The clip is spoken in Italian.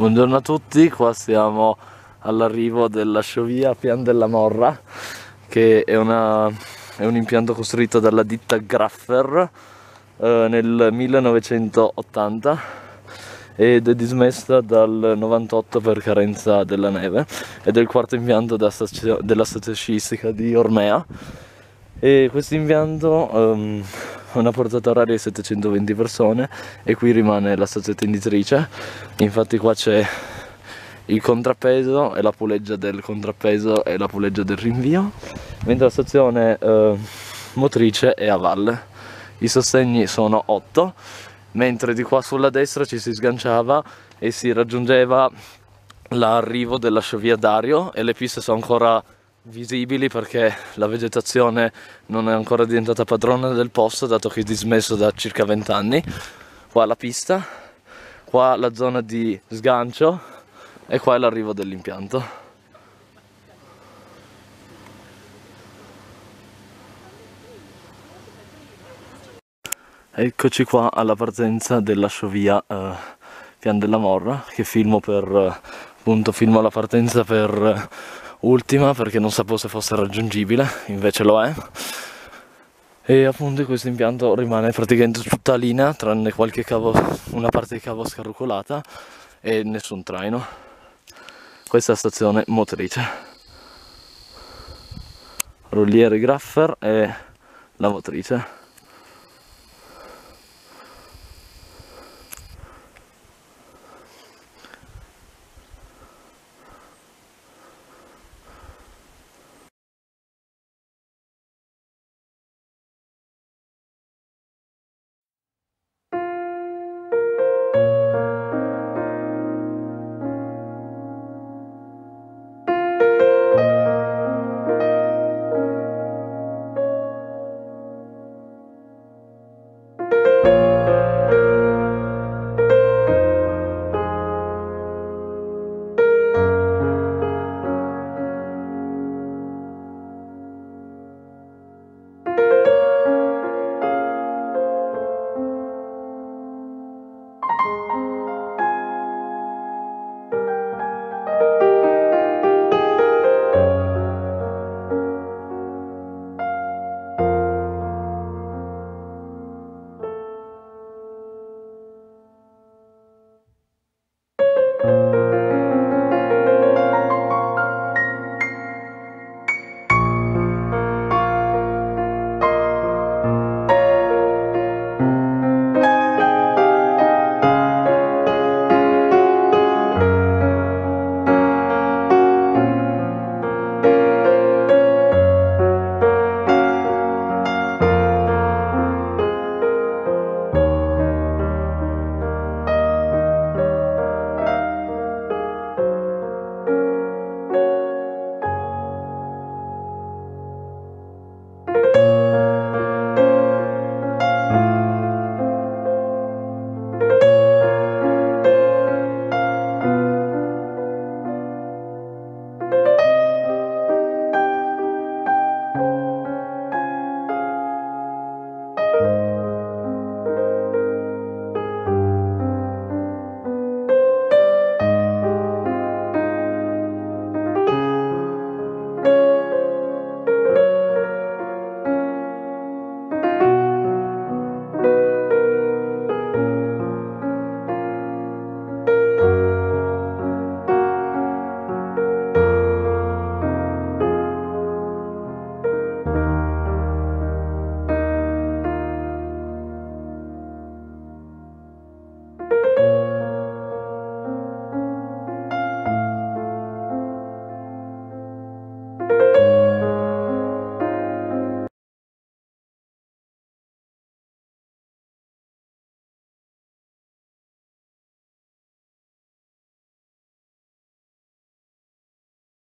Buongiorno a tutti, qua siamo all'arrivo della sciovia Pian della Morra che è, una, è un impianto costruito dalla ditta Graffer eh, nel 1980 ed è dismessa dal 98 per carenza della neve ed è il quarto impianto della stazione sciistica di Ormea. E questo impianto ha una portata oraria di 720 persone e qui rimane la stazione tenditrice infatti qua c'è il contrappeso e la puleggia del contrappeso e la puleggia del rinvio mentre la stazione uh, motrice è a valle. I sostegni sono 8 mentre di qua sulla destra ci si sganciava e si raggiungeva l'arrivo della sciovia Dario e le piste sono ancora visibili perché la vegetazione non è ancora diventata padrona del posto dato che è dismesso da circa 20 anni qua la pista qua la zona di sgancio e qua è l'arrivo dell'impianto. Eccoci qua alla partenza della sciovia eh, Pian della Morra che filmo per appunto filmo la partenza per ultima perché non sapevo se fosse raggiungibile, invece lo è. E appunto questo impianto rimane praticamente tutta linea, tranne qualche cavo, una parte di cavo scarrucolata e nessun traino. Questa è la stazione motrice. Rolliere Graffer e la motrice.